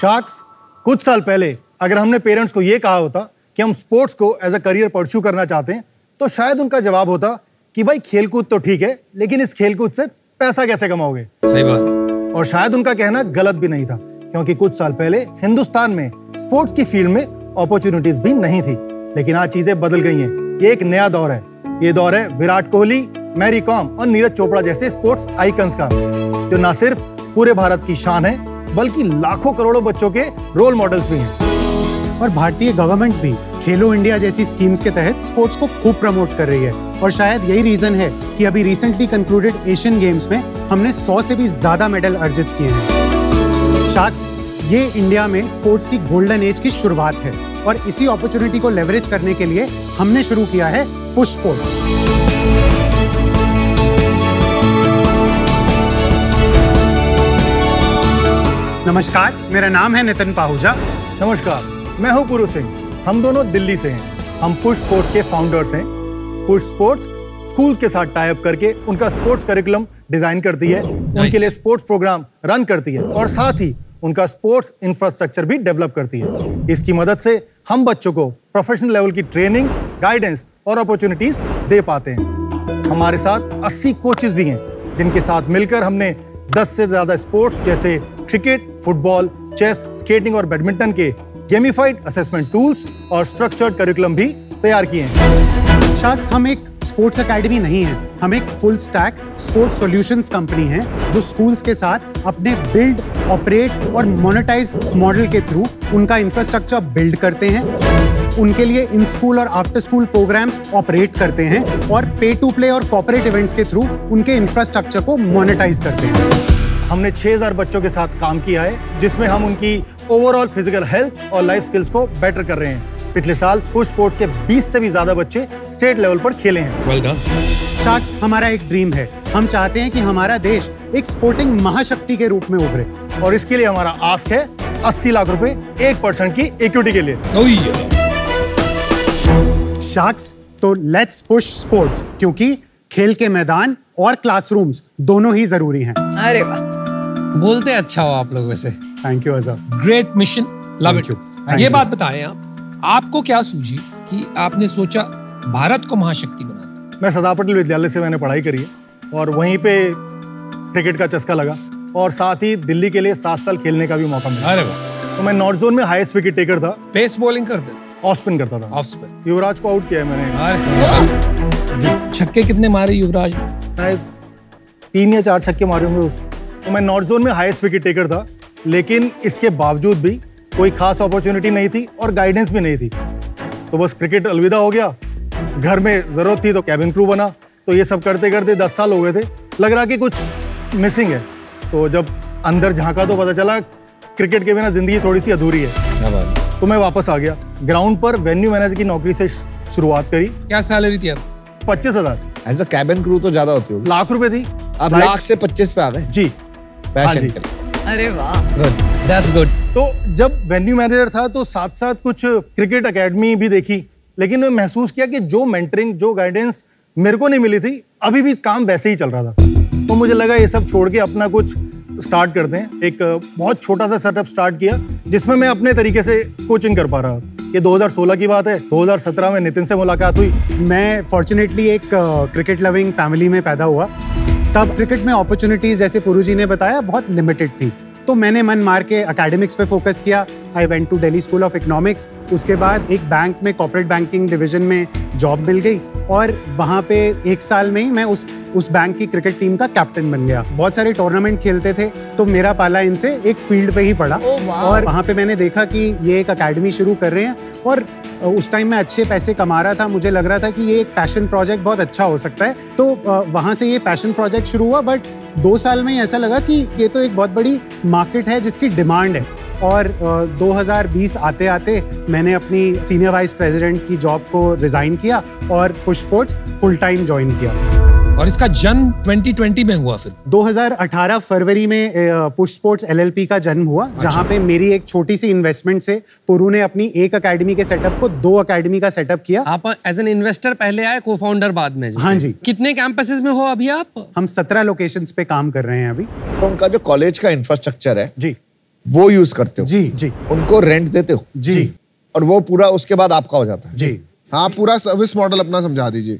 Sharks कुछ साल पहले अगर हमने पेरेंट्स को ये कहा होता कि हम स्पोर्ट्स को एज अ करियर परस्यू करना चाहते हैं तो शायद उनका जवाब होता कि भाई खेलकूद तो ठीक है लेकिन इस खेलकूद से पैसा कैसे कमाओगे? सही बात। और शायद उनका कहना गलत भी नहीं था क्योंकि कुछ साल पहले हिंदुस्तान में स्पोर्ट्स की फ़ील्ड में अपॉर्चुनिटीज़ भी नहीं थी लेकिन आज चीज़ें बदल गई हैं। ये एक नया दौर है। ये दौर है विराट कोहली मैरी कॉम और नीरज चोपड़ा जैसे स्पोर्ट्स आइकन्स का जो न सिर्फ़ पूरे भारत की शान है बल्कि लाखों करोड़ों बच्चों के रोल मॉडल्स भी हैं। और भारतीय गवर्नमेंट भी खेलो इंडिया जैसी स्कीम्स के तहत स्पोर्ट्स को खूब प्रमोट कर रही है। और शायद यही रीजन है कि अभी रिसेंटली कंक्लूडेड एशियन गेम्स में हमने 100 से भी ज़्यादा मेडल अर्जित किए हैं। शार्क्स ये इंडिया में स्पोर्ट्स की गोल्डन एज की शुरुआत है। और इसी अपॉर्चुनिटी को लेवरेज करने के लिए हमने शुरू किया है पुश स्पोर्ट्स नमस्कार मेरा नाम है नितिन पाहुजा। नमस्कार मैं हूँ पुरु सिंह। हम दोनों दिल्ली से हैं। हम पुश स्पोर्ट्स के फाउंडर्स हैं। पुश स्पोर्ट्स स्कूल के साथ टाइप करके उनका स्पोर्ट्स करिकुलम डिज़ाइन करती है। उनके लिए स्पोर्ट्स प्रोग्राम रन करती है। और साथ ही उनका स्पोर्ट्स इंफ्रास्ट्रक्चर भी डेवलप करती है। इसकी मदद से हम बच्चों को प्रोफेशनल लेवल की ट्रेनिंग गाइडेंस और अपॉर्चुनिटीज़ दे पाते हैं। हमारे साथ 80 कोचेज भी हैं जिनके साथ मिलकर हमने 10 से ज़्यादा स्पोर्ट्स जैसे क्रिकेट, फुटबॉल, चेस, स्केटिंग और बैडमिंटन के गेमिफाइड असेसमेंट टूल्स और स्ट्रक्चर्ड करिकुलम भी तैयार किए हैं। शार्क्स हम एक स्पोर्ट्स एकेडमी नहीं है। हम एक full stack sports solutions company है, जो स्कूल्स के साथ अपने बिल्ड ऑपरेट और मोनेटाइज मॉडल के थ्रू उनका इंफ्रास्ट्रक्चर बिल्ड करते हैं। उनके लिए इन स्कूल और आफ्टर स्कूल प्रोग्राम्स ऑपरेट करते हैं और पे टू प्ले और कॉपरेट इवेंट्स के थ्रू उनके इंफ्रास्ट्रक्चर को मोनेटाइज करते हैं। हमने 6000 बच्चों के साथ काम किया है जिसमें हम उनकी ओवरऑल फ़िज़िकल हेल्थ और लाइफ स्किल्स को बेटर कर रहे हैं। पिछले साल पुश स्पोर्ट्स के 20 से भी ज़्यादा बच्चे स्टेट लेवल पर खेले हैं। वेल डन शार्क्स हमारा एक ड्रीम है। हम चाहते हैं कि हमारा देश एक स्पोर्टिंग महाशक्ति के रूप में उभरे। और इसके लिए हमारा आस्क है 80 लाख रुपए एक परसेंट की इक्विटी के लिए। ओह शार्क्स तो लेट्स पुश स्पोर्ट्स क्योंकि खेल के मैदान और क्लासरूम्स दोनों ही ज़रूरी हैं। अरे वाह। बोलते अच्छा हो आप लोग वैसे thank you Azhar great mission love it. ये you. बात बताएँ आप आपको क्या सूझी कि आपने सोचा भारत को महाशक्ति बनाना मैं सरदार पटेल विद्यालय से मैंने पढ़ाई करी है और वहीं पे क्रिकेट का चस्का लगा और साथ ही दिल्ली के लिए सात साल खेलने का भी मौका मिला। अरे वाह। तो मैं नॉर्थ जोन में हाईएस्ट विकेट टेकर था। पेस बॉलिंग करते। ऑफ़ स्पिन करता था। ऑफ़ स्पिन युवराज को आउट किया है मैंने। छक्के कितने मारे युवराज ने? तीन या चार छक्के मारे होंगे। तो मैं नॉर्थ जोन में हाईएस्ट विकेट टेकर था। लेकिन इसके बावजूद भी कोई खास अपॉर्चुनिटी नहीं थी और गाइडेंस भी नहीं थी। तो बस क्रिकेट अलविदा हो गया। घर में ज़रूरत थी तो कैबिन क्रू बना। तो ये सब करते करते दस साल हो गए थे। लग रहा कि कुछ मिसिंग है। तो जब अंदर झांका तो पता चला क्रिकेट के बिना ज़िंदगी थोड़ी सी अधूरी है। क्या बात है। तो मैं वापस आ गया। ग्राउंड पर वेन्यू मैनेजर की नौकरी से शुरुआत करी। क्या सैलरी थी आप पच्चीस हज़ार। एज अ कैबिन क्रू तो ज़्यादा होती होगी। लाख रुपए थी। अब लाख से पच्चीस पे आ गए? जी। हाँ पैशन जी। अरे वाह। गुड दैट्स गुड तो जब वेन्यू मैनेजर था तो साथ साथ कुछ क्रिकेट एकेडमी भी देखी। लेकिन मैं महसूस किया कि जो मेंटरिंग जो गाइडेंस मेरे को नहीं मिली थी अभी भी काम वैसे ही चल रहा था। तो मुझे लगा ये सब छोड़ के अपना कुछ स्टार्ट करते हैं। एक बहुत छोटा सा सेटअप स्टार्ट किया, जिसमें मैं अपने तरीके से कोचिंग कर पा रहा ये 2016 की बात है। 2017 में नितिन से मुलाकात हुई। मैं फॉर्चुनेटली एक क्रिकेट लविंग फैमिली में पैदा हुआ। तब क्रिकेट में अपॉर्चुनिटीज़ जैसे पुरु जी ने बताया, बहुत लिमिटेड थी। तो मैंने मन मार के अकेडमिक्स पे फोकस किया। I went to Delhi School of Economics उसके बाद एक बैंक में कॉर्पोरेट बैंकिंग डिवीज़न में जॉब मिल गई। और वहाँ पे एक साल में ही मैं उस उस बैंक की क्रिकेट टीम का कैप्टन बन गया। बहुत सारे टूर्नामेंट खेलते थे तो मेरा पाला इनसे एक फ़ील्ड पे ही पड़ा। वाह। और वहाँ पे मैंने देखा कि ये एक अकेडमी शुरू कर रहे हैं और उस टाइम में अच्छे पैसे कमा रहा था। मुझे लग रहा था कि ये एक पैशन प्रोजेक्ट बहुत अच्छा हो सकता है। तो वहाँ से ये पैशन प्रोजेक्ट शुरू हुआ बट दो साल में ही ऐसा लगा कि ये तो एक बहुत बड़ी मार्केट है जिसकी डिमांड है। और अ, 2020 आते आते मैंने अपनी सीनियर वाइस प्रेसिडेंट की जॉब को रिजाइन किया और Push Sports full time join किया। और इसका जन्म 2020 में हुआ फिर। 2018 फरवरी में पुश स्पोर्ट्स एलएलपी का जन्म हुआ अच्छा। जहाँ पे मेरी एक छोटी सी इन्वेस्टमेंट से पुरु ने अपनी एक एकेडमी के सेटअप को दो एकेडमी का सेटअप किया। आप एज एन इन्वेस्टर पहले आए को फाउंडर बाद में? हाँ जी। कितने कैंपसेस में हो अभी आप? हम सत्रह लोकेशन पे काम कर रहे हैं अभी। तो उनका जो कॉलेज का इंफ्रास्ट्रक्चर है जी। वो यूज़ करते हो। जी जी। उनको रेंट देते हो। जी। और वो पूरा उसके बाद आपका हो जाता है। जी। हाँ पूरा सर्विस मॉडल अपना समझा दीजिए।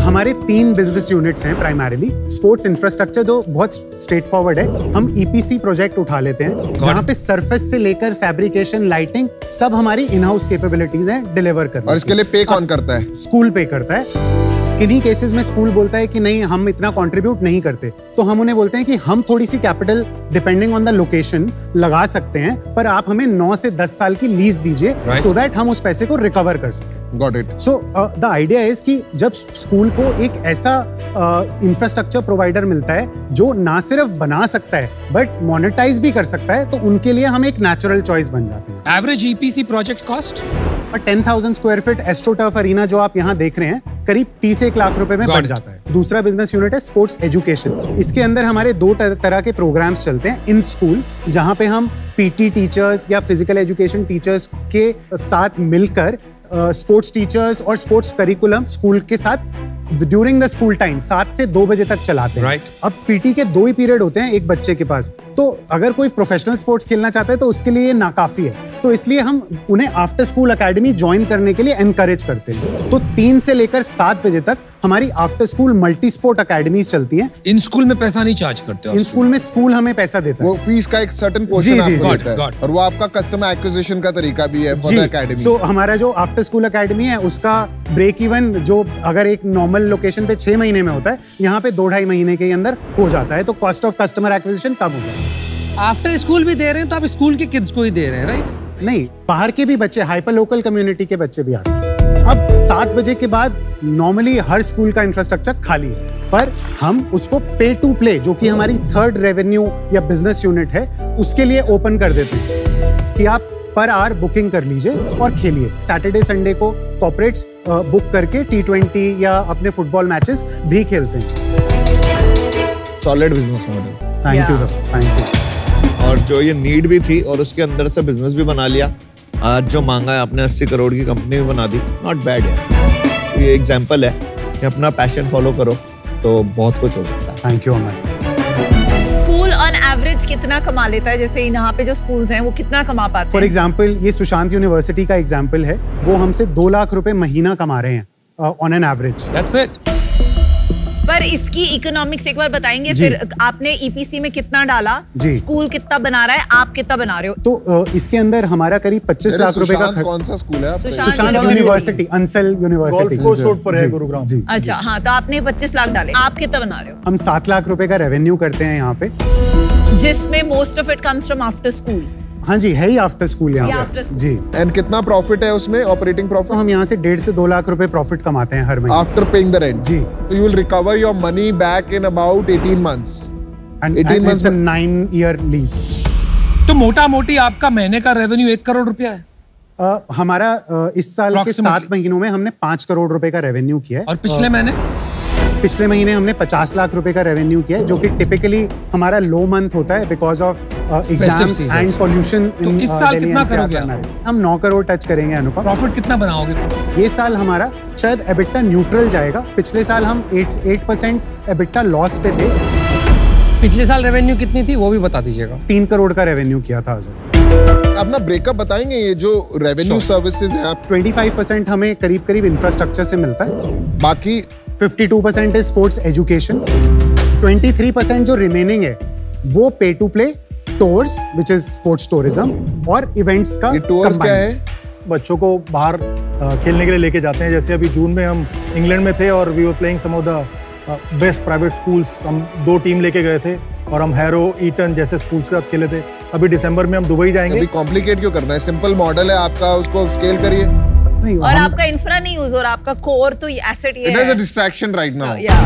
हमारे तीन बिज़नेस यूनिट्स हैं प्राइमरीली स्पोर्ट्स इंफ्रास्ट्रक्चर जो बहुत स्ट्रेट फॉरवर्ड है। हम ईपीसी प्रोजेक्ट उठा लेते हैं जहाँ पे सरफेस से लेकर फैब्रिकेशन लाइटिंग सब हमारी इन हाउस कैपेबिलिटीज हैं डिलीवर करने और इसके लिए पे कौन करता है? स्कूल पे करता है। किन्हीं केसेस में स्कूल बोलता है कि नहीं हम इतना कंट्रीब्यूट नहीं करते। तो हम उन्हें बोलते हैं कि हम थोड़ी सी capital depending on the location लगा सकते हैं पर आप हमें 9 से 10 साल की लीज दीजिए Right. सो दैट हम उस पैसे को रिकवर कर सकें। Got it so the idea is कि जब स्कूल को एक ऐसा इंफ्रास्ट्रक्चर प्रोवाइडर मिलता है जो ना सिर्फ़ बना सकता है बट मोनेटाइज भी कर सकता है तो उनके लिए हम एक नेचुरल चॉइस बन जाते हैं। एवरेज ईपीसी प्रोजेक्ट कॉस्ट और ten thousand square feet astroturf arena जो आप यहाँ देख रहे हैं करीब तीस एक लाख रुपए में Got बन it. जाता है। दूसरा बिज़नेस यूनिट है स्पोर्ट्स एजुकेशन इसके अंदर हमारे दो तरह के प्रोग्राम्स चलते हैं। इन स्कूल जहाँ पे हम पीटी टीचर्स या फ़िज़िकल एजुकेशन टीचर्स के साथ मिलकर स्पोर्ट्स टीचर्स और स्पोर्ट्स करिकुलम स्कूल के साथ ड्यूरिंग द स्कूल टाइम सात से दो बजे तक चलाते हैं। Right. अब पीटी के दो ही पीरियड होते हैं एक बच्चे के पास। तो अगर कोई प्रोफेशनल स्पोर्ट्स खेलना चाहता है तो उसके लिए ये नाकाफी है। तो इसलिए हम उन्हें आफ्टर स्कूल एकेडमी ज्वाइन करने के लिए एनकरेज करते हैं। तो तीन से लेकर सात बजे तक हमारी after school multi sport academies चलती हैं। इन स्कूल में पैसा नहीं चार्ज करते इन स्कूल में स्कूल हमें पैसा देता वो है फ़ीस का एक सर्टेन जी, पोर्शन जी, देता है। और वो आपका कस्टमर एक्विजिशन का तरीका भी है फॉर द एकेडमी सो हमारा जो आफ्टर स्कूल एकेडमी है उसका ब्रेक इवन जो अगर एक नॉर्मल लोकेशन पे छह महीने में होता है यहाँ पे दो ढाई महीने के अंदर हो जाता है। तो कॉस्ट ऑफ़ कस्टमर एक्विजिशन कम हो जाता है। आफ्टर स्कूल भी दे रहे हैं तो आप स्कूल के किड्स को ही दे रहे हैं राइट नहीं बाहर के भी बच्चे हाइपर लोकल कम्युनिटी के बच्चे भी आ सकते हैं। अब सात बजे के बाद नॉर्मली हर स्कूल का इंफ्रास्ट्रक्चर खाली है पर हम उसको पे टू प्ले जो कि हमारी थर्ड रेवेन्यू या बिज़नेस यूनिट है उसके लिए ओपन कर देते हैं कि आप पर आवर बुकिंग कर लीजिए और खेलिए। सैटरडे संडे को कॉपरेट्स बुक करके टी ट्वेंटी या अपने फुटबॉल मैचेस भी खेलते हैं। Solid business model thank you sir thank you और जो ये नीड भी थी और उसके अंदर से बिज़नेस भी बना लिया आज जो मांगा है आपने 80 करोड़ की कंपनी भी बना दी नॉट बैड है। ये एग्ज़ाम्पल है कि अपना पैशन फॉलो करो तो बहुत कुछ हो सकता है। Thank you Amar school on average कितना कमा लेता है? जैसे यहाँ पे जो स्कूल्स हैं वो कितना कमा पाते हैं? फॉर एग्ज़ाम्पल ये सुशांत यूनिवर्सिटी का एग्ज़ाम्पल है वो हमसे दो लाख रुपए महीना कमा रहे हैं on an average That's it. पर इसकी इकोनॉमिक्स एक बार बताएँगे फिर आपने ईपीसी में कितना डाला स्कूल कितना बना रहा है आप कितना बना रहे हो? तो इसके अंदर हमारा करीब 25 लाख रुपए का कौन सा स्कूल है Sushant university. University Ansal university golf course पर है गुरुग्राम। जी अच्छा हाँ तो आपने 25 लाख डाले। आप कितना बना रहे हो? हम सात लाख रुपए का रेवेन्यू करते हैं यहाँ पे। जिसमें most of it comes from after school हाँ जी है ही आफ्टर स्कूल यहाँ पे। जी। एंड कितना प्रॉफिट है उसमें ऑपरेटिंग तो प्रॉफिट हम यहाँ से डेढ़ से दो लाख रुपए प्रॉफिट कमाते हैं हर महीने। आफ्टर पेइंग द रेंट जी। तो you will recover your money back in about 18 months and 18 months में- नाइन ईयर लीज तो मोटा मोटी आपका महीने का रेवेन्यू एक करोड़ रुपया है। हमारा अ, इस साल के सात महीनों में हमने पाँच करोड़ रुपए का रेवेन्यू किया है। और पिछले महीने? पिछले महीने हमने 50 लाख रुपए का रेवेन्यू किया है जो कि टिपिकली हमारा लो मंथ होता है because of exams and pollution तो इस साल कितना करोगे आप? हम 9 करोड़ टच करेंगे अनुपम। प्रॉफिट कितना बनाओगे? ये साल हमारा शायद एबिटा न्यूट्रल जाएगा। पिछले साल हम 8 8 परसेंट एबिटा लॉस पे थे। पिछले साल रेवेन्यू कितनी थी वो भी बता दीजिएगा। तीन करोड़ का रेवेन्यू किया था सर। अपना ब्रेकअप बताएँगे ये जो रेवेन्यू सर्विसेज़ हैं आप? 25 परसेंट हमें करीब करीब इंफ्रास्ट्रक्चर से मिलता है। बाकी 52 percent is sports education 23 percent जो रिमेनिंग है वो pay to play tours which is sports tourism और इवेंट्स का टूर्स क्या है? बच्चों को बाहर खेलने के लिए लेके जाते हैं। जैसे अभी जून में हम इंग्लैंड में थे और we were playing some of the best private schools हम दो टीम लेके गए थे और हम हैरो ईटन जैसे स्कूल्स के साथ खेले थे। अभी दिसंबर में हम दुबई जाएँगे। अभी कॉम्प्लिकेट क्यों करना है? सिंपल मॉडल है आपका उसको स्केल करिए। नहीं और हम- आपका इंफ्रा नहीं यूज़ और आपका कोर तो एसेट ये इट है। डिस्ट्रैक्शन राइट नाउ या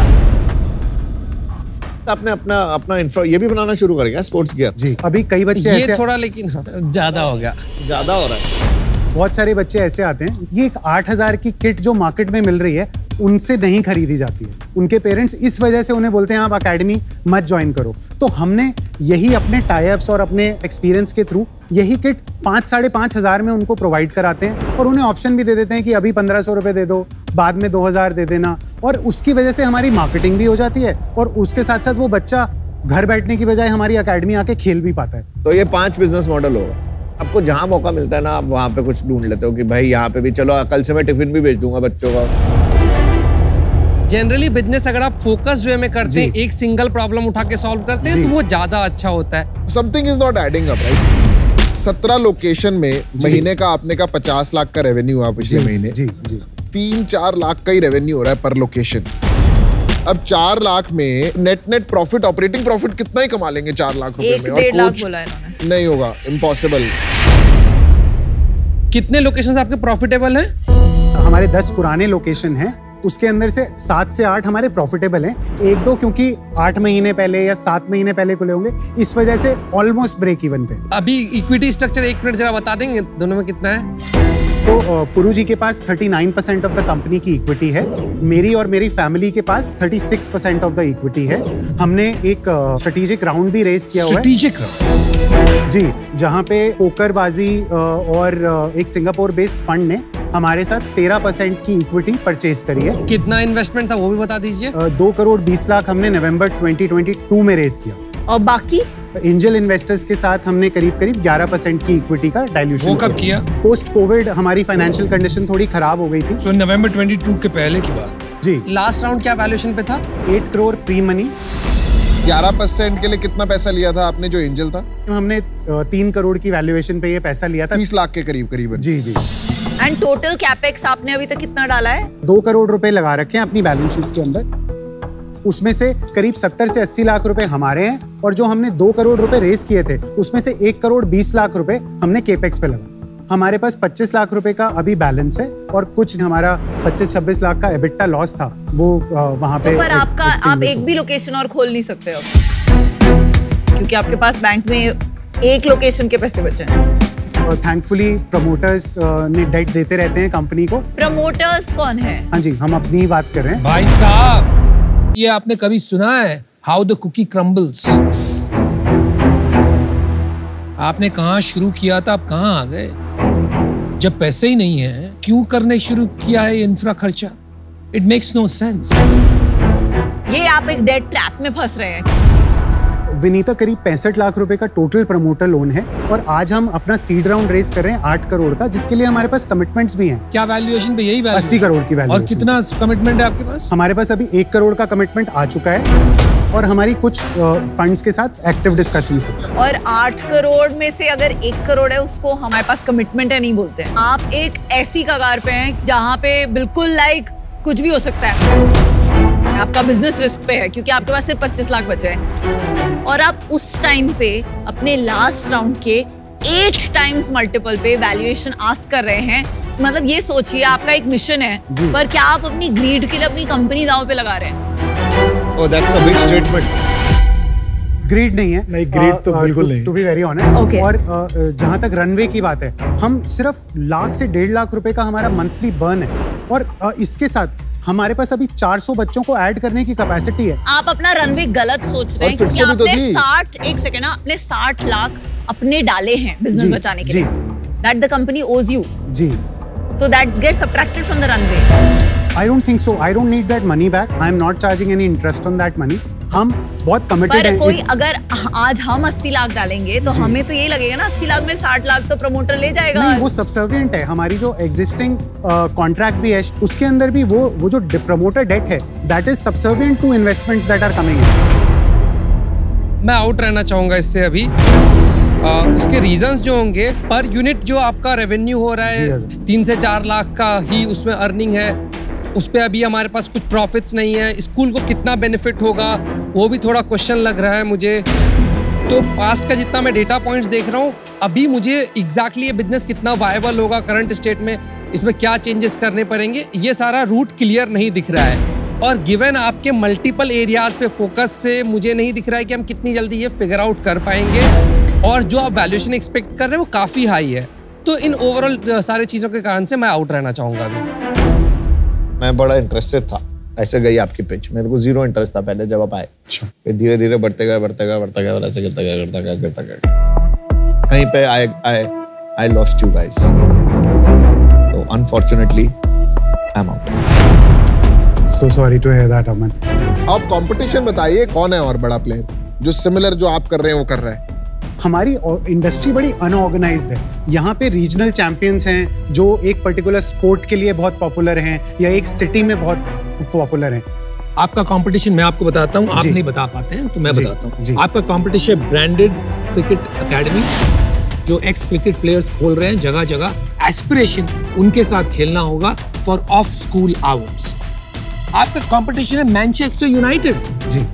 आपने अपना अपना इंफ्रा ये भी बनाना शुरू कर गया स्पोर्ट्स गियर जी अभी कई बच्चे ये ऐसे थोड़ा लेकिन हाँ, ज़्यादा हो गया। ज़्यादा हो रहा है। बहुत सारे बच्चे ऐसे आते हैं, ये एक आठ हज़ार की किट जो मार्केट में मिल रही है, उनसे नहीं खरीदी जाती है। उनके पेरेंट्स इस वजह से उन्हें बोलते हैं, आप अकेडमी मत ज्वाइन करो। तो हमने यही अपने टाइप्स और अपने एक्सपीरियंस के थ्रू यही किट पाँच, साढ़े पाँच हज़ार में उनको प्रोवाइड कराते हैं और उन्हें ऑप्शन भी दे देते हैं कि अभी पंद्रह सौ रुपये दे दो, बाद में दो हज़ार दे देना। और उसकी वजह से हमारी मार्केटिंग भी हो जाती है और उसके साथ साथ वो बच्चा घर बैठने की बजाय हमारी अकेडमी आके खेल भी पाता है। तो ये पाँच बिज़नेस मॉडल होगा आपको जहाँ मौका मिलता है ना आप वहाँ पे कुछ ढूंढ लेते हो कि भाई यहाँ पे भी चलो कल से मैं टिफ़िन भी भेज दूँगा बच्चों का। जनरली बिज़नेस अगर आप फोकस्ड वे में करते हैं एक सिंगल प्रॉब्लम उठा के सॉल्व करते हैं तो वो ज़्यादा अच्छा होता है। Something is not adding up right सत्रह लोकेशन में महीने का आपने का पचास लाख का रेवेन्यू हुआ पिछले महीने। जी जी। तीन चार लाख का ही रेवेन्यू हो रहा है पर लोकेशन अब चार लाख में net net profit operating profit कितना ही कमा लेंगे चार लाख रुपए एक में डेढ़ लाख coach बोला इन्होंने। नहीं होगा इम्पॉसिबल कितने लोकेशन आपके प्रॉफिटेबल हैं? हमारे दस पुराने लोकेशन हैं। उसके अंदर से सात से आठ हमारे प्रॉफिटेबल हैं। एक दो क्योंकि आठ महीने पहले या सात महीने पहले खुले होंगे इस वजह से ऑलमोस्ट ब्रेक इवन पे। अभी इक्विटी स्ट्रक्चर एक मिनट जरा बता देंगे दोनों में कितना है? तो पुरु जी के पास 39 परसेंट ऑफ़ द कंपनी की इक्विटी है। मेरी और मेरी फैमिली के पास 36 परसेंट ऑफ़ द इक्विटी है। हमने एक स्ट्रेटेजिक राउंड भी रेस किया हुआ है। जी जहाँ पे पोकरबाजी और एक सिंगापुर बेस्ड फंड ने हमारे साथ 13 परसेंट की इक्विटी परचेज करी है। कितना इन्वेस्टमेंट था वो भी बता दीजिए। दो करोड़ बीस लाख हमने नवंबर 2022 में रेस किया। और बाकी? एंजल इन्वेस्टर्स के साथ हमने करीब करीब 11 परसेंट की इक्विटी का डाइल्यूशन वो कब किया। पोस्ट कोविड हमारी फाइनेंशियल कंडीशन थोड़ी खराब हो गई थी। सो नवंबर 22 के पहले की बात। जी। लास्ट राउंड क्या वैल्यूएशन पे था? 8 करोड़ प्री मनी ग्यारह परसेंट के लिए कितना पैसा लिया था आपने जो एंजल था? हमने तीन करोड़ की वैल्यूएशन पे ये पैसा लिया था। तीस लाख के करीब करीब। जी जी। एंड टोटल कैपेक्स आपने अभी तक कितना डाला है? दो करोड़ रुपए लगा रखे हैं अपनी बैलेंस शीट के अंदर। उसमें से करीब 70 से 80 लाख रुपए हमारे हैं और जो हमने दो करोड़ रुपए रेस किए थे उसमें से एक करोड़ 20 लाख रुपए हमने केपेक्स पे लगा हमारे पास 25 लाख रुपए का अभी बैलेंस है और कुछ हमारा 25-26 लाख का एबिटा लॉस था वो वहाँ पे तो पर आपका आप एक भी लोकेशन और खोल नहीं सकते हो क्योंकि आपके पास बैंक में एक लोकेशन के पैसे बचे हैं। थैंकफुली प्रमोटर्स ने डेट देते रहते हैं कंपनी को। प्रमोटर्स कौन है? हाँ जी हम अपनी ही बात कर रहे हैं। भाई साहब! ये आपने कभी सुना है? हाउ द कुकी क्रम्बल्स आपने कहा शुरू किया था? आप कहाँ आ गए? जब पैसे ही नहीं है, क्यों करने शुरू किया है इंफ्रा खर्चा इट मेक्स नो सेंस ये आप एक डेड ट्रैप में फंस रहे हैं। विनीता करीब पैंसठ लाख रुपए का टोटल प्रमोटर लोन है और आज हम अपना सीड राउंड रेस कर रहे हैं आठ करोड़ का जिसके लिए हमारे पास कमिटमेंट्स भी हैं। क्या वैल्यूएशन पे यही वैल्यू 80 करोड़ की और कितना कमिटमेंट है आपके पास? हमारे पास अभी एक करोड़ का कमिटमेंट आ चुका है और हमारी कुछ फंड्स के साथ एक्टिव डिस्कशन है। और आठ करोड़ में से अगर एक करोड़ है उसको हमारे पास कमिटमेंट है नहीं बोलते। हैं आप एक ऐसी कगार पे हैं जहाँ पे बिल्कुल लाइक कुछ भी हो सकता है। आपका बिज़नेस रिस्क पे है क्योंकि आपके पास सिर्फ़ 25 लाख बचे हैं और आप उस टाइम पे अपने लास्ट राउंड के एट टाइम्स मल्टीपल पे वैल्यूएशन आस्क कर रहे हैं मतलब ये सोचिए आपका एक मिशन है पर क्या आप अपनी ग्रीड के लिए अपनी कंपनी दाव पे लगा रहे हैं Oh, that's a big statement. Greed नहीं है नहीं, greed तो बिल्कुल नहीं। To be very honest Okay. और जहाँ तक रनवे की बात है हम सिर्फ़ लाख से डेढ़ लाख रुपए का हमारा मंथली बर्न है और इसके साथ हमारे पास अभी 400 बच्चों को ऐड करने की कैपेसिटी है। आप अपना रन रनवे गलत सोच रहे हैं क्योंकि तो आपने साठ एक सेकेंड ना आपने साठ लाख अपने डाले हैं बिज़नेस बचाने के लिए। That the company owes you जी। तो that gets subtracted from the runway I don't think so I don't need that money back I am not charging any interest on that money हम बहुत committed पर है कोई इस- अगर आज हम 80 लाख डालेंगे तो हमें तो यही लगेगा ना 80 लाख में 60 लाख तो प्रमोटर ले जाएगा। नहीं वो सबसर्वियंट है। हमारी जो एग्जिस्टिंग कॉन्ट्रैक्ट भी है उसके अंदर भी वो वो जो प्रमोटर डेट है that is subservient to investments that are coming मैं आउट रहना चाहूँगा इससे अभी। आ, उसके रीजंस जो होंगे पर यूनिट जो आपका रेवेन्यू हो रहा है तीन से चार लाख का ही उसमें अर्निंग है उस पर अभी हमारे पास कुछ प्रॉफिट्स नहीं है। स्कूल को कितना बेनिफिट होगा, वो भी थोड़ा क्वेश्चन लग रहा है मुझे। तो पास्ट का जितना मैं डेटा पॉइंट्स देख रहा हूँ, अभी मुझे एग्जैक्टली exactly ये बिज़नेस कितना वायबल होगा करंट स्टेट में, इसमें क्या चेंजेस करने पड़ेंगे, ये सारा रूट क्लियर नहीं दिख रहा है। और गिवन आपके मल्टीपल एरियाज़ पे फोकस से मुझे नहीं दिख रहा है कि हम कितनी जल्दी ये फिगर आउट कर पाएँगे, और जो आप वैल्यूएशन एक्सपेक्ट कर रहे हैं, वो काफ़ी हाई है। तो इन ओवरऑल सारी चीज़ों के कारण से मैं आउट रहना चाहूँगा अभी। मैं बड़ा इंटरेस्टेड था। ऐसे गई आपकी पिच मेरे को ज़ीरो इंटरेस्ट था पहले जब आप आए। फिर धीरे धीरे बढ़ते गए बढ़ते गए बढ़ते गए ऐसे गिरता गया गिरता गया गिरता गया। कहीं पे I I I lost you guys तो unfortunately I am out so sorry to hear that Aman आप कंपटीशन बताइए कौन है और बड़ा प्लेयर जो सिमिलर जो आप कर रहे हैं वो कर रहा है। हमारी इंडस्ट्री बड़ी अनऑर्गेनाइज्ड है। यहाँ पे रीजनल चैंपियंस हैं जो एक पर्टिकुलर स्पोर्ट के लिए बहुत पॉपुलर हैं या एक सिटी में बहुत पॉपुलर हैं। आपका कंपटीशन मैं आपको बताता हूँ आप नहीं बता पाते हैं तो मैं बताता हूँ। आपका कंपटीशन ब्रांडेड क्रिकेट एकेडमी जो एक्स क्रिकेट प्लेयर्स खोल रहे हैं जगह जगह एस्पिरेशन उनके साथ खेलना होगा फॉर ऑफ़ स्कूल आवर्स आपका कंपटीशन है मैनचेस्टर यूनाइटेड जी।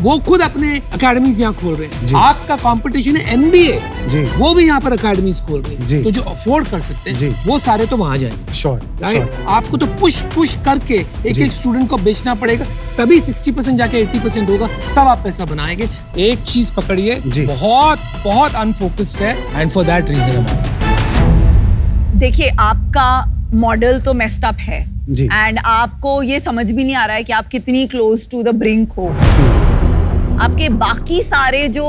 वो खुद अपने अकेडमीज यहाँ खोल रहे हैं। आपका कंपटीशन है एनबीए जी। वो भी यहाँ पर अकेडमीज खोल रहे हैं। तो जो अफोर्ड कर सकते हैं वो सारे तो वहाँ जाएँगे। श्योर राइट आपको तो पुश पुश करके एक एक स्टूडेंट को बेचना पड़ेगा। तभी 60 परसेंट जाके 80 परसेंट होगा तब आप पैसा बनाएँगे। एक चीज़ पकड़िए बहुत बहुत अनफोकस्ड है एंड फॉर दैट रीजन देखिए आपका मॉडल तो मेस्ड अप है। एंड आपको ये समझ भी नहीं आ रहा है कि आप कितनी क्लोज टू द ब्रिंक हो। आपके बाकी सारे जो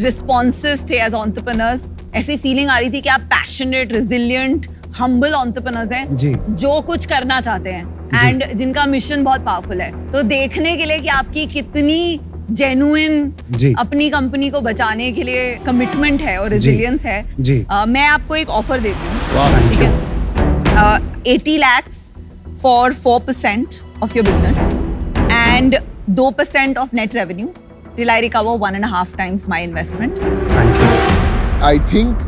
रिस्पॉन्सेस थे एज ऑन्टरप्रनर्स ऐसी फीलिंग आ रही थी कि आप पैशनेट रेजिलियंट हम्बल ऑन्टरप्रनर्स हैं जी। जो कुछ करना चाहते हैं एंड जिनका मिशन बहुत पावरफुल है। तो देखने के लिए कि आपकी कितनी जेन्युइन अपनी कंपनी को बचाने के लिए कमिटमेंट है और। रेजिलियंस है जी। अ, मैं आपको एक ऑफ़र देती हूँ। ठीक है? Eighty lakhs for four percent of your business and दो percent of net revenue till I recover one and half times my investment thank you I think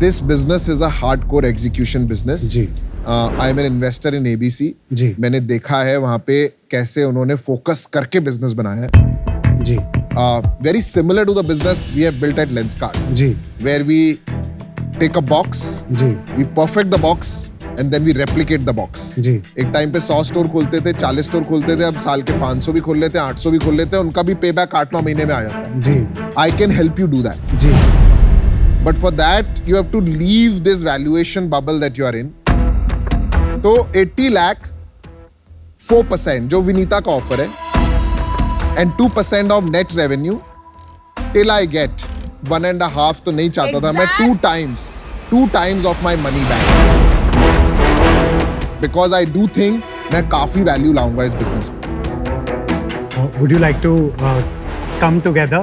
this business is a hard core execution business ji. I am an investor in ABC जी। मैंने देखा है वहाँ पे कैसे उन्होंने focus करके business बनाया है. जी. Very similar to the business we have built at Lenskart ji. Where we take a box ji. We perfect the box and then we replicate the box जी। एक टाइम पे सौ स्टोर खोलते थे 40 store खोलते थे अब साल के 500 भी खोल लेते हैं 800 भी खोल लेते हैं उनका भी पे बैक आठ नौ महीने में आ जाता है। जी। I can help you do that ji. But for that, you have to leave this valuation bubble that you are in. तो 80 लाख 4% जो विनीता का ऑफ़र है and 2 percent of net revenue till I get one and half तो नहीं चाहता था मैं two times two times of my money back because I do think मैं काफ़ी वैल्यू लाऊँगा इस बिज़नेस में Uh, would you like to uh, come together?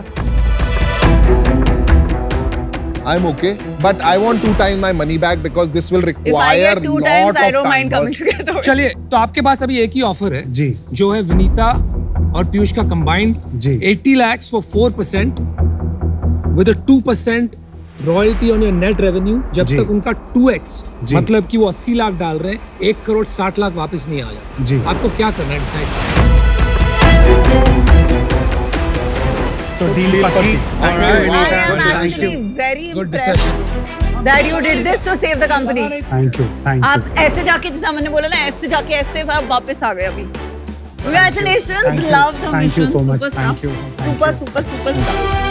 I'm okay, but I want two times my money back because this will require If I get two lot times, of I don't mind coming together. चलिए तो आपके पास अभी एक ही offer है जी जो है विनीता और पीयूष का कंबाइंड जी। 80 lakhs for 4 percent with a 2 percent royalty on your net revenue जब तक उनका 2x जी। मतलब कि वो 80 लाख डाल रहे हैं एक करोड़ 60 लाख वापस नहीं आ जाता आपको क्या करना है डिसाइड तो डील पक्की I am Thank actually you. very Good impressed that you did this to save the company. Thank you thank आप ऐसे जाके जितना मैंने बोला ना ऐसे जाके ऐसे आप वापस आ गए अभी Congratulations, Thank you. love the mission. Thank you so much. Super Thank you. Thank Super, you. super, super stuff.